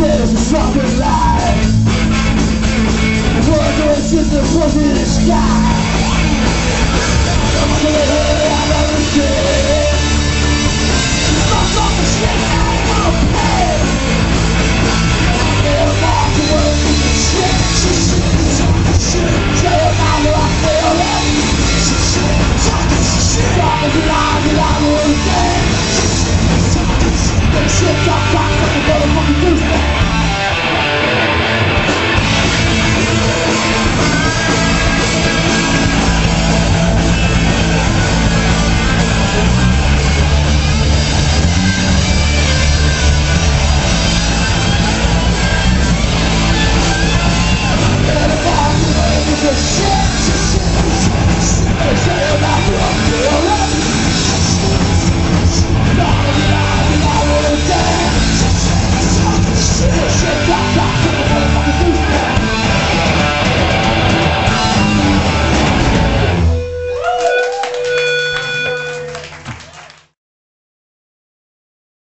kids and fucking life. We're going to the foot in the sky I'm gonna hurry out of the